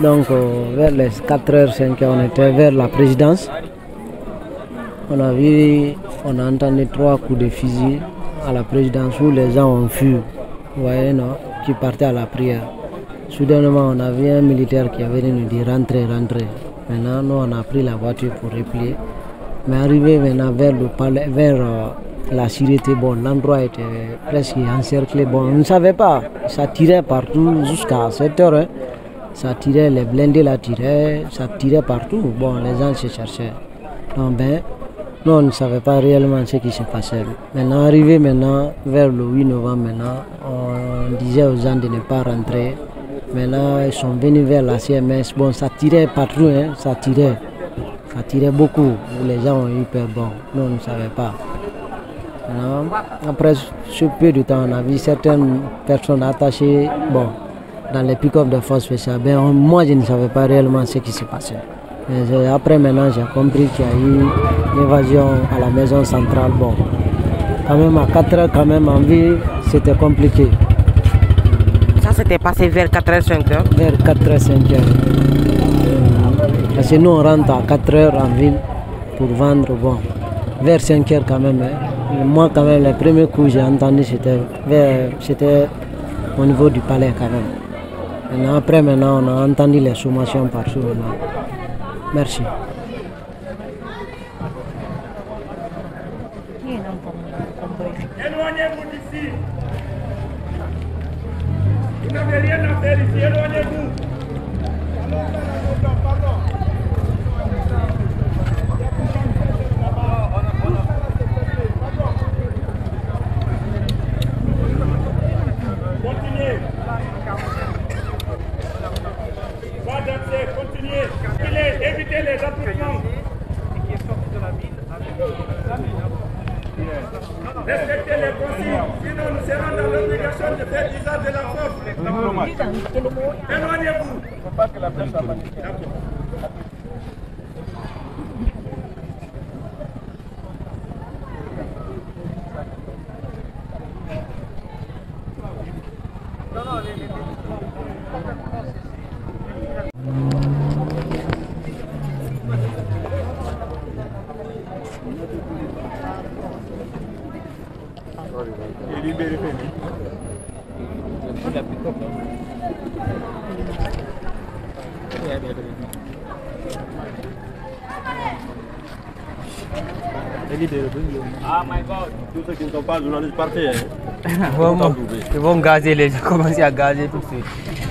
Donc, euh, vers les 4h, 5h, on était vers la présidence. On a vu, on a entendu trois coups de fusil à la présidence où les gens ont fui, vous voyez, non, qui partaient à la prière. Soudainement, on a vu un militaire qui avait nous dire rentrez, rentrez. Maintenant, nous, on a pris la voiture pour replier. Mais arrivé maintenant vers le palais, vers euh, la sûreté, bon, l'endroit était presque encerclé. Bon, on ne savait pas. Ça tirait partout jusqu'à 7 heures. hein. Ça tirait, les blindés la tiraient, ça tirait partout. Bon, les gens se cherchaient. Donc, ben, nous, on ne savait pas réellement ce qui se passait. Maintenant, arrivé maintenant, vers le 8 novembre, maintenant, on disait aux gens de ne pas rentrer. Maintenant, ils sont venus vers la CMS. Bon, ça tirait partout, hein, ça tirait. Ça tirait beaucoup. Les gens ont eu peur. Bon, nous, on ne savait pas. Après ce peu de temps, on a vu certaines personnes attachées bon, dans les pick-up de force spéciale. Ben, moi, je ne savais pas réellement ce qui se passait. Mais après, maintenant, j'ai compris qu'il y a eu une évasion à la maison centrale. Bon, quand même, à 4 heures, quand même, en ville, c'était compliqué. Ça s'était passé vers 4h, 5h. Vers 4 heures, 5 heures. Parce que nous, on rentre à 4 heures en ville pour vendre. Bon, vers 5 heures quand même. hein. Moi, quand même, les premiers coups que j'ai entendus, c'était au niveau du palais quand même. Après, maintenant, on a entendu les sommations partout. Merci. Éloignez-vous d'ici. Vous n'avez rien à faire ici, éloignez-vous. Respectez les consignes, sinon nous serons dans l'obligation de faire usage de la force. Éloignez-vous. D'accord. Ah my god, tous ceux qui ne sont pas journalistes partez. Hein. Vraiment, ils vont gazer les gens, commencer à gazer tout de suite.